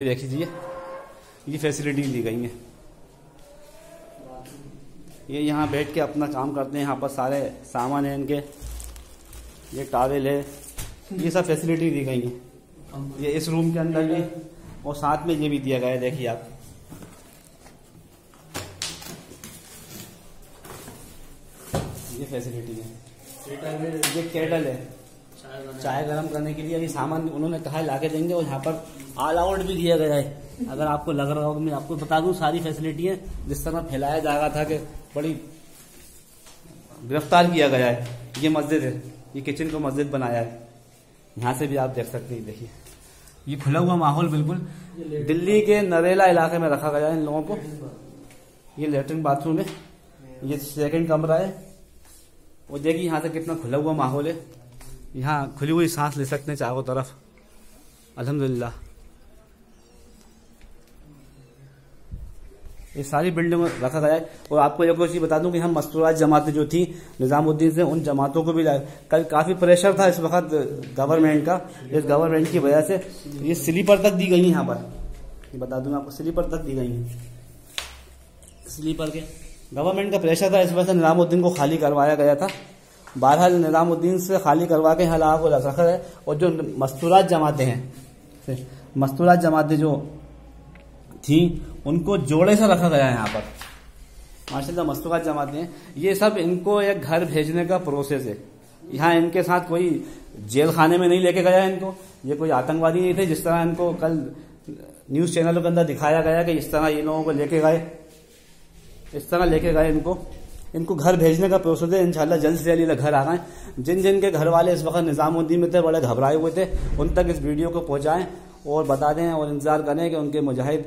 देख लीजिए ये फैसिलिटी दी गई है। ये यहाँ बैठ के अपना काम करते हैं, यहाँ पर सारे सामान है इनके। ये टावेल है, ये सब फैसिलिटी दी गई है। ये इस रूम के अंदर भी, और साथ में ये भी दिया गया है, देखिए आप। ये फैसिलिटी है। ये केटल है। चाय गर्म करने के लिए अभी सामान उन्होंने कहा ला के देंगे और यहाँ पर ऑल आउट भी दिया गया है। अगर आपको लग रहा हो मैं आपको बता दूँ, सारी फैसिलिटी है, जिस तरह फैलाया जा रहा था कि बड़ी गिरफ़्तार किया गया है। ये मस्जिद है, ये किचन को मस्जिद बनाया है। यहाँ से भी आप देख सकते हैं, देखिए। ये खुला हुआ माहौल बिल्कुल। दिल्ली के नरेला इलाके में रखा गया है इन लोगों को। ये लेटरिन बाथरूम है। ये सेकंड कमरा है। और देखिए यहाँ से कितना खुला हुआ माहौल है। यहाँ खुली हुई सांस ले सकते हैं चारों तरफ़। अल्हम्दुलिल्लाह। ये सारी बिल्डिंग में रखा गया है। और आपको एक और चीज़ बता दूँ कि हम मस्तूरात जमातें जो थी निजामुद्दीन से उन जमातों को भी कल काफ़ी प्रेशर था इस वक्त गवर्नमेंट का इस गवर्नमेंट की वजह से। ये स्लीपर तक दी गई है यहाँ पर। ये बता दूँ आपको स्लीपर तक दी गई है। स्लीपर के? गवर्नमेंट का प्रेशर था इस वजह से निजामुद्दीन को खाली करवाया गया था। बहरहाल निजामुद्दीन से खाली करवा के यहाँ रखा है और जो मस्तूरात जमाते हैं मस्तूरात जमातें जो थी, उनको जोड़े से रखा गया है यहाँ पर। माशाल्लाह मस्तूरात जमाते हैं। ये सब इनको एक घर भेजने का प्रोसेस है। यहाँ इनके साथ कोई जेल खाने में नहीं लेके गया इनको। ये कोई आतंकवादी नहीं थे, जिस तरह इनको कल न्यूज़ चैनलों के अंदर दिखाया गया कि इस तरह ये लोगों को लेके गए। इस तरह लेके गए इनको। इनको घर भेजने का प्रोसेस है। इंशाल्लाह जल्द से जल्द घर आ गए जिन जिन के घर वाले इस वक्त निजामुद्दीन में थे, बड़े घबराए हुए थे। उन तक इस वीडियो को पहुंचाएँ और बता दें और इंतज़ार करें कि उनके मुजाहिद